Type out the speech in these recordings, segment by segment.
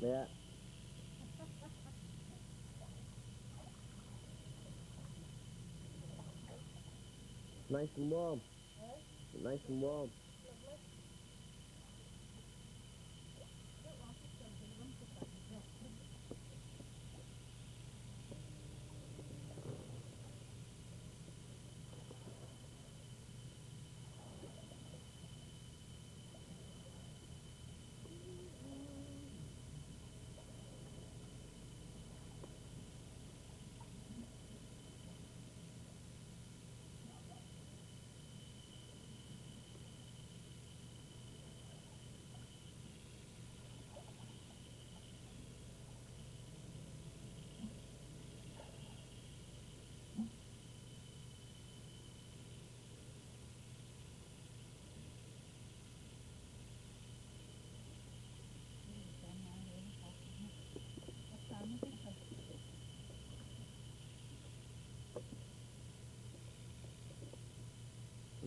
Yeah. Nice and warm. Nice and warm.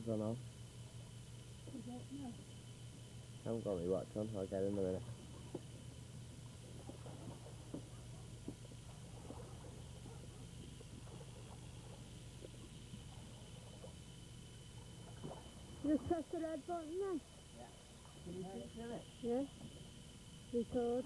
I don't know. I haven't got my watch on. I'll get in a minute. Just press the red button then. Can you see it? Yeah. Record.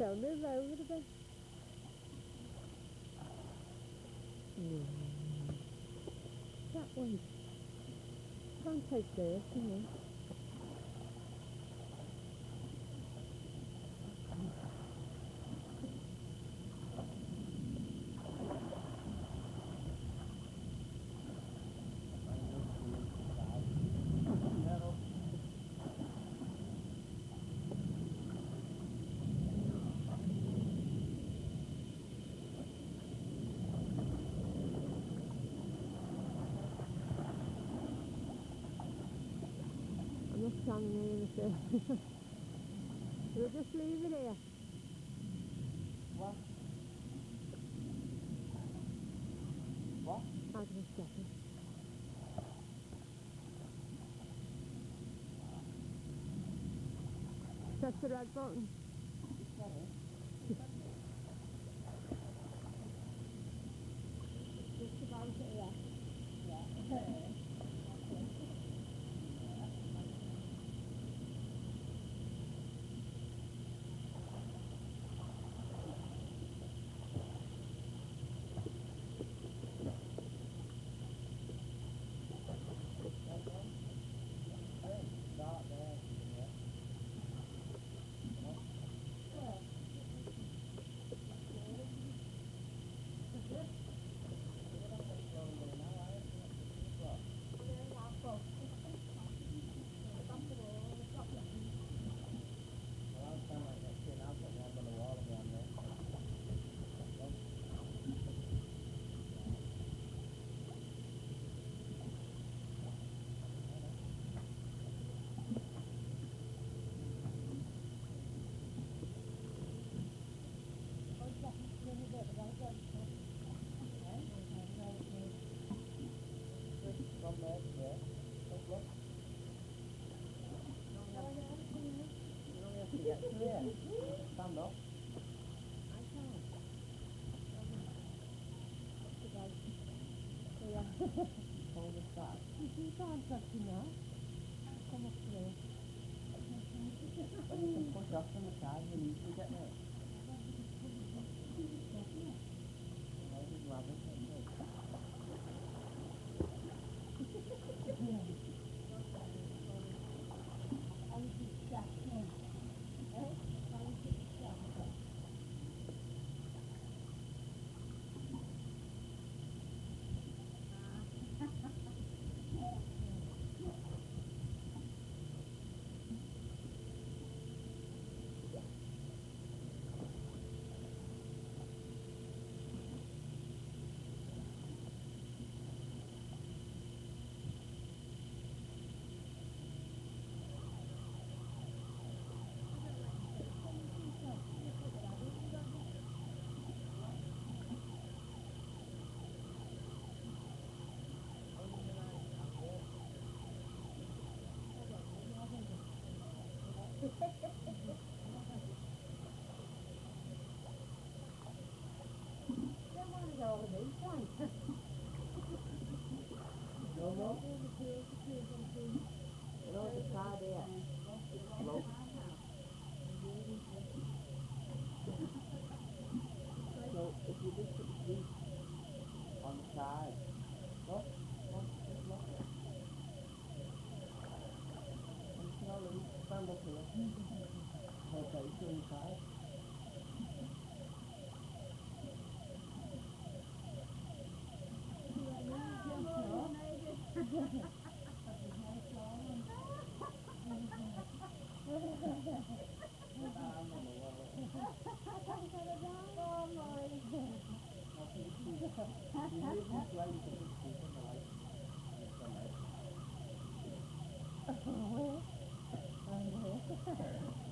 move over a bit. Mm. That one. Can't take this, can you? Not standing here with it. We'll just leave it here. What? What? I'll there. Stand up. Hold it back. But you can push off from the side you can get there. Oh, Vi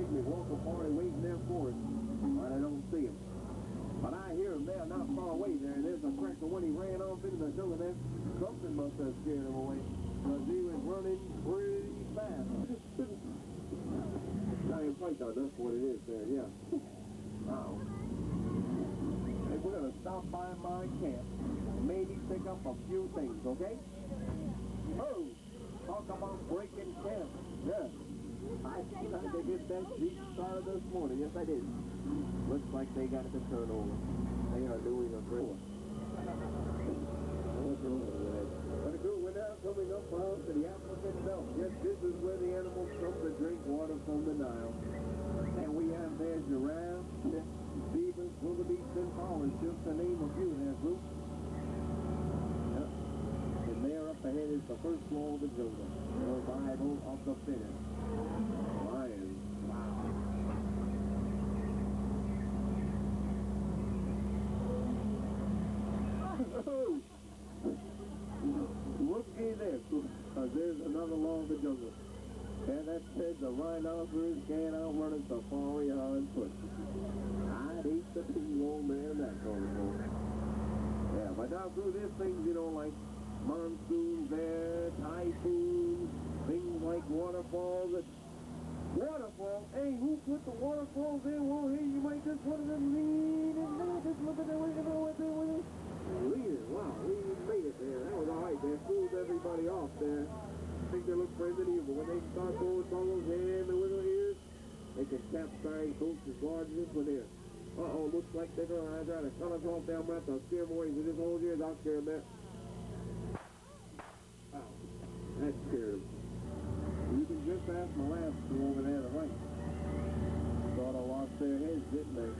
pygmy local party waiting there for us, but I don't see him. But I hear him there, not far away there. There's a cracker when he ran off into the jungle there. Something must have scared him away, because he was running pretty fast. Giant python, that's what it is there, yeah. Wow. Hey, we're gonna stop by my camp, maybe pick up a few things, okay? Oh, talk about breaking camp. Yeah. I tried to get that Jeep started this morning. Yes, I did. Looks like they got it to turn over. They are doing a it? But the we're now coming up out to the African belt. Yes, this is where the animals come to drink water from the Nile. And we have there giraffes, zebras, wildebeest, and pollards, just to name a few there, group. And there up ahead is the first law of the jungle, survival of the fittest. Looky there, there's another law of the. And that said the rhinoceros can't outrun safari on foot. I'd be old man that for. Yeah, but now through this things, you know, like monsoons there, typhoons, things like waterfalls Waterfall? Hey, who put the waterfalls in? Well, here you might just put them lean in there. Just look at that way, you know what they were. Leader, wow, we made it there. That was all right there. Fooled everybody off there. I think they look friendly but when they start throwing bubbles in the little ears, they can capsize boats as large as this one here. Uh-oh, looks like they're going to try to cut us off down right to steer away. So just hold yours out there bit. Wow, that scared them. You can just ask my last two over there to right. Sort of lost their heads, didn't they?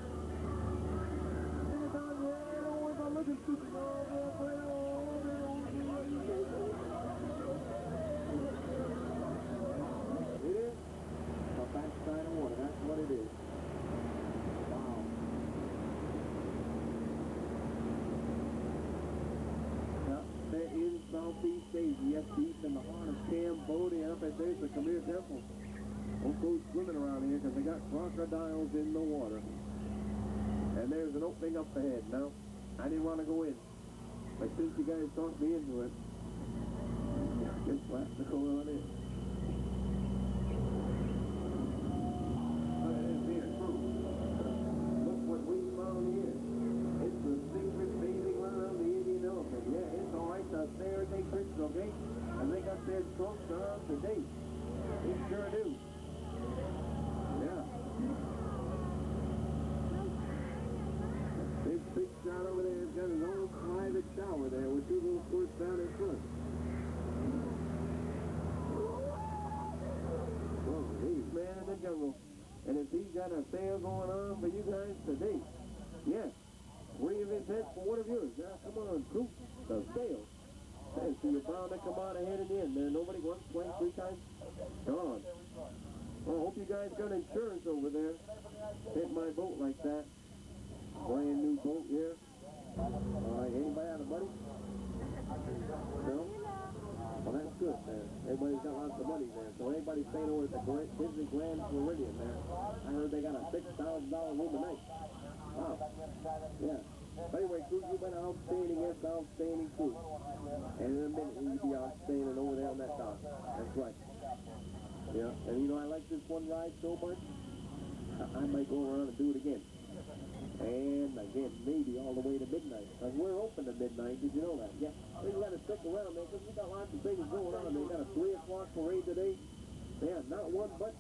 It is a backside water. That's what it is. Wow. Now, they're Southeast Asia, in the heart of Cambodia, up at there's the Khmer Temple. Don't go swimming around here because they got crocodiles in the water. And there's an opening up ahead. Now, I didn't want to go in. But since you guys talked me into it, just have to go on in. Look at this here, too. Look what we found here. It's the secret bathing ground of the Indian elephant. Yeah, it's all right to stare at their tricks, okay? And they got their trunks on to date. They sure do. Yeah. This big shot over there has got his own private shower there with two little squirts down in front. Well, he's man in the jungle. And if he's got a sale going on for you guys today, yes, three of his heads for one of yours. Now, come on, crew, the sale. Hey, so you're bound to come out ahead in the end, man. Nobody wants twice, three times? Come on. Well, I hope you guys got insurance over there. Hit my boat like that. Brand new boat here. All right, anybody have a buddy? No? Well, that's good, man. Everybody's got lots of money there. So anybody staying over at the Grand, Disney Grand Floridian there, I heard they got a $6,000 room a night. Wow. Yeah. But anyway, crew, you've been outstanding, yes, outstanding crew. And in a minute, you'll be outstanding over there on that dock. That's right. Yeah, and you know, I like this one ride so much, I, might go around and do it again. And again, maybe all the way to midnight. Because we're open to midnight, did you know that? Yeah. So you got to stick around, man, because we got lots of things going on. They got a 3 o'clock parade today. Yeah, not one but...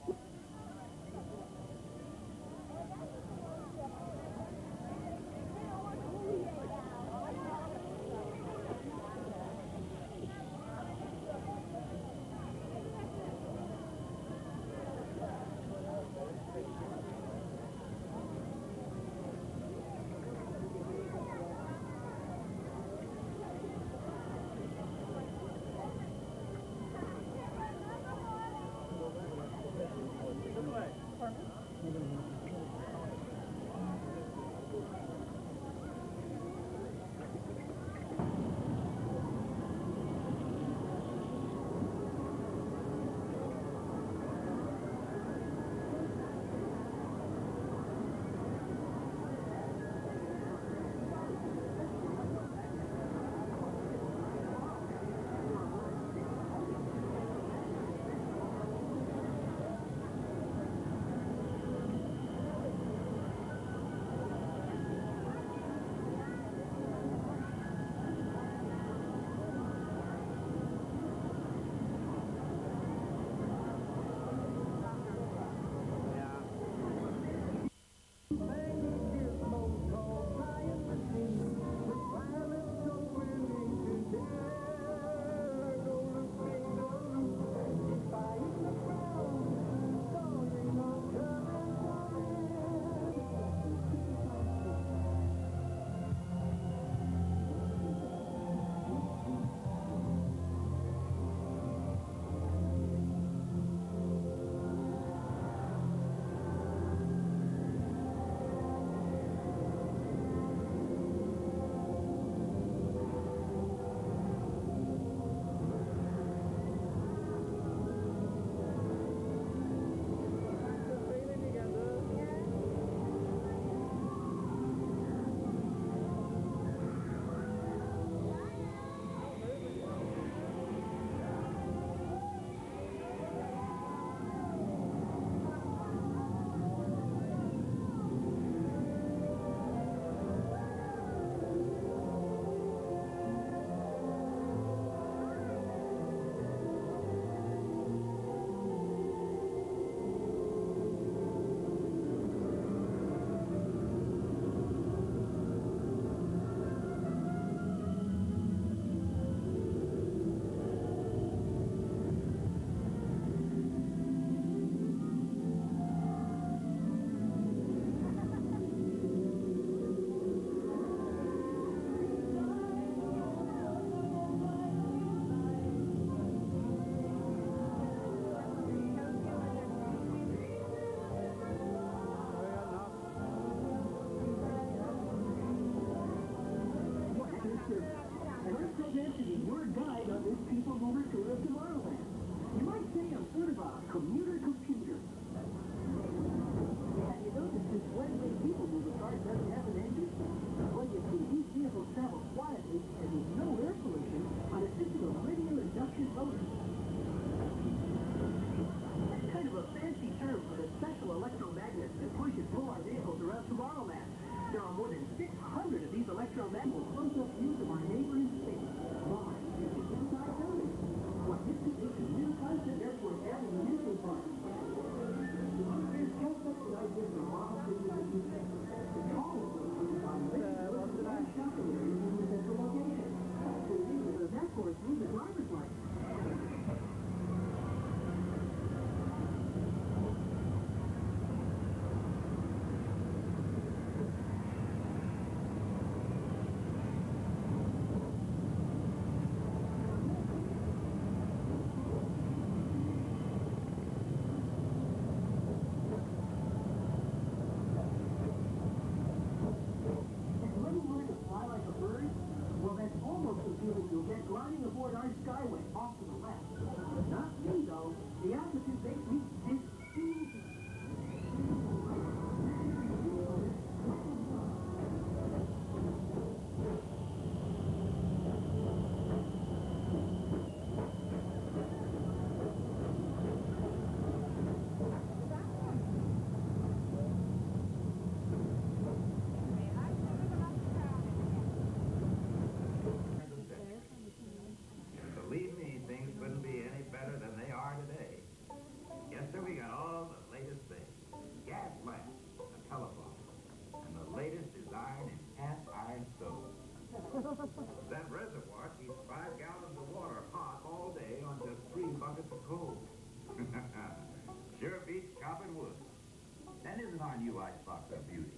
our new icebox a beauty.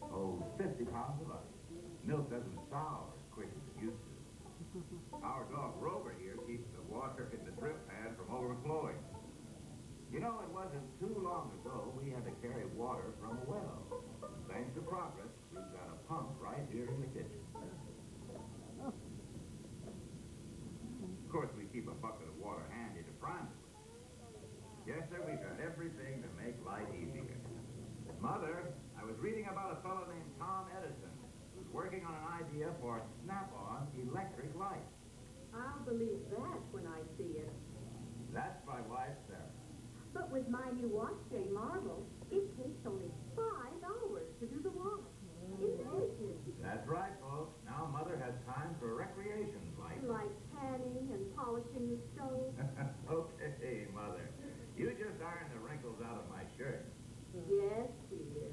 Holds 50 pounds of ice. Milk doesn't sour as quick as it used to. Our dog Rover here keeps the water in the drip pad from overflowing. You know, it wasn't too long ago we had to carry water from a well. Thanks to progress, we've got a pump right here in the kitchen. Of course, we keep a bucket of water handy to prime it with. Yes, sir, we've got everything to make life easier. Mother, I was reading about a fellow named Tom Edison who's working on an idea for snap-on electric light. I'll believe that when I see it. That's my wife, Sarah. My new watch, J Marble, it takes only five hours to do the wash. Imagine. That's right, folks. Now Mother has time for recreations like... Like panning and polishing the stove. okay, Mother. You just iron the wrinkles out of my shirt. Yes, dear.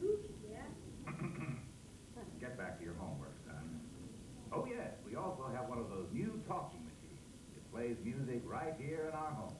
Get back to your homework, son. Oh, yes, we also have one of those new talking machines. It plays music right here in our home.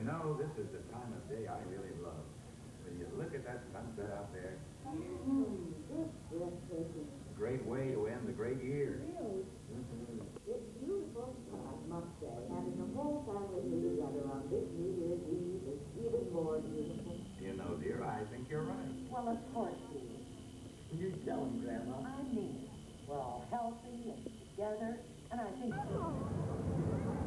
You know, this is the time of day I really love. When you look at that sunset out there, great way to end the great year. It's beautiful, I must say. Having the whole family together on this New Year's Eve is even more beautiful. You know, dear, I think you're right. Well, of course is. You tell him, Grandma. I mean it. We're all healthy and together, and I think... See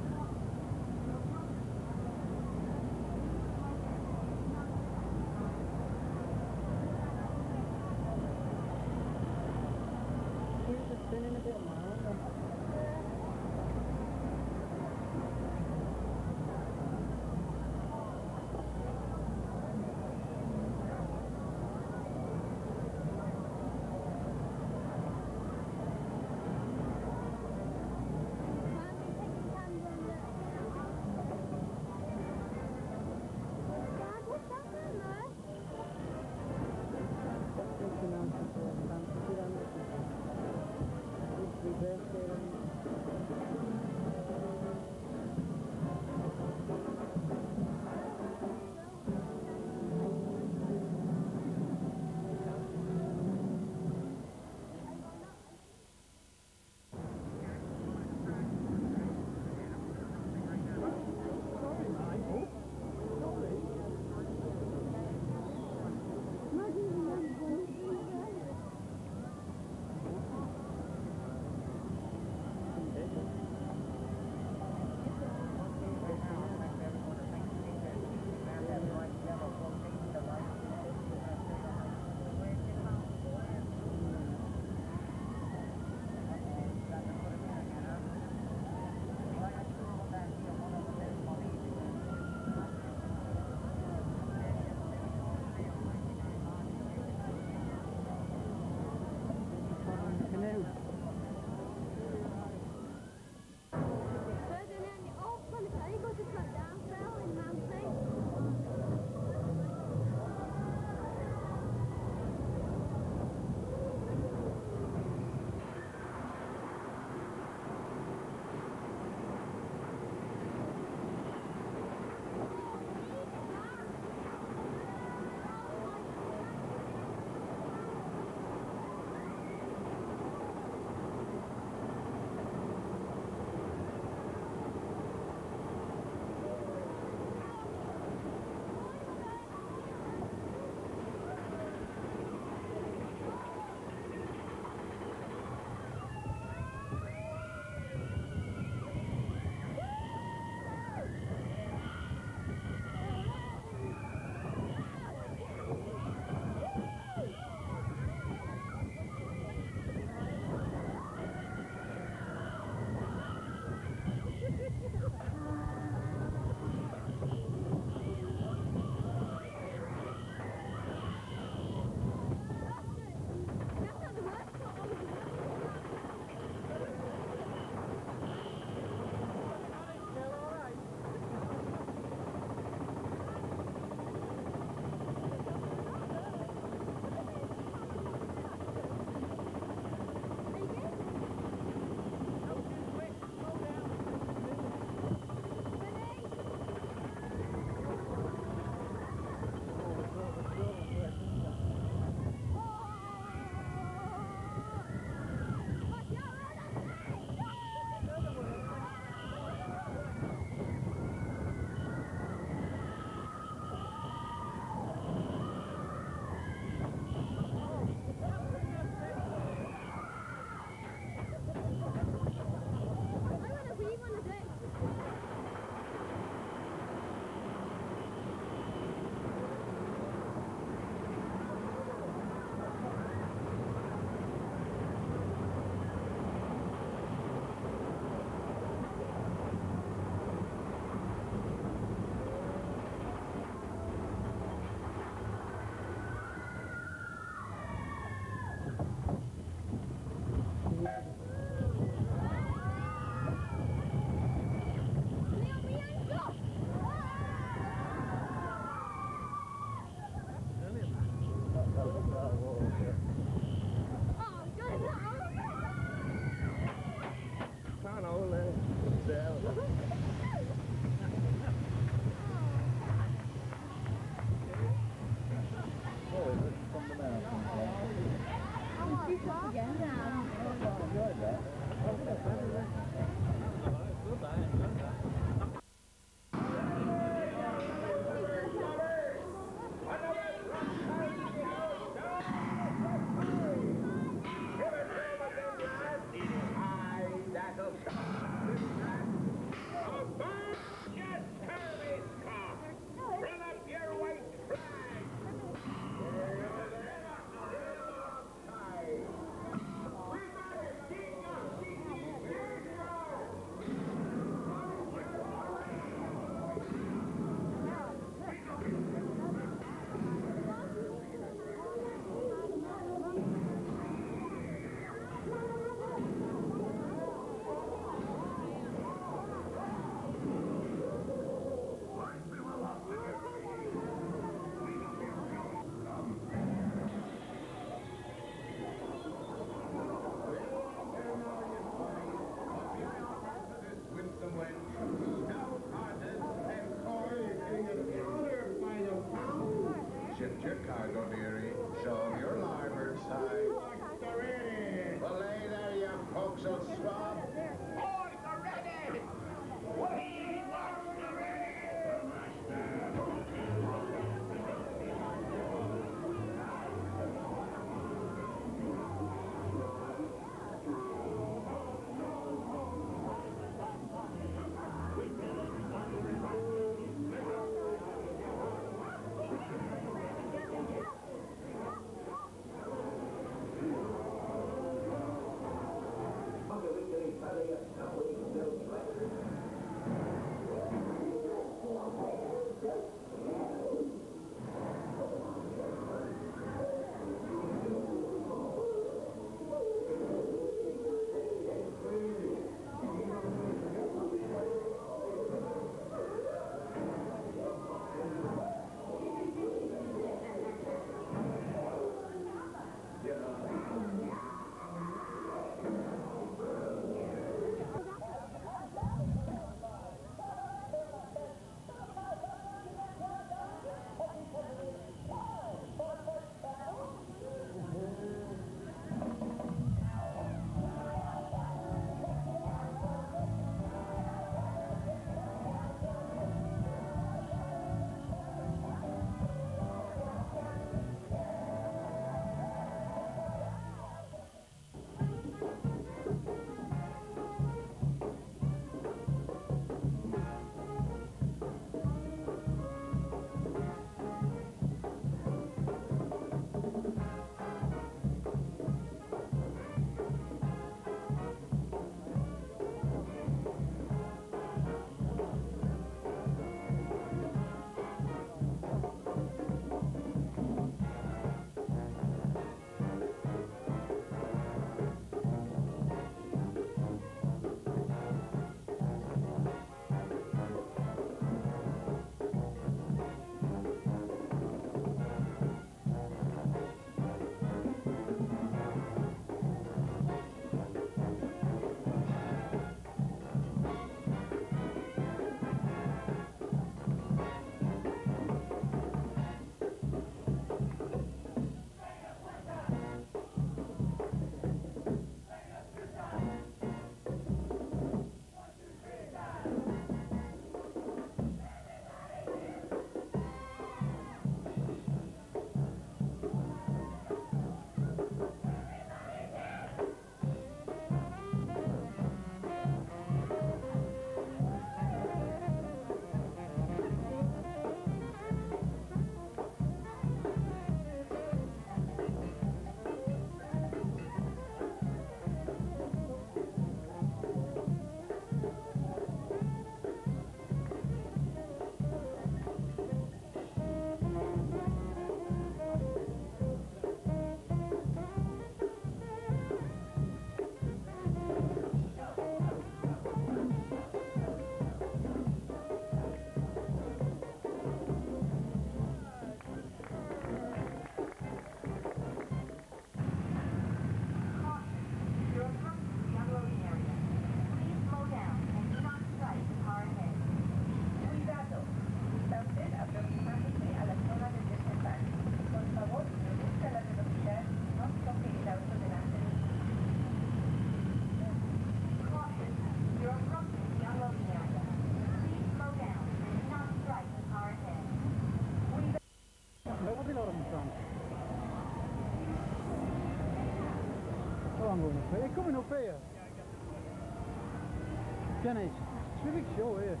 big show here.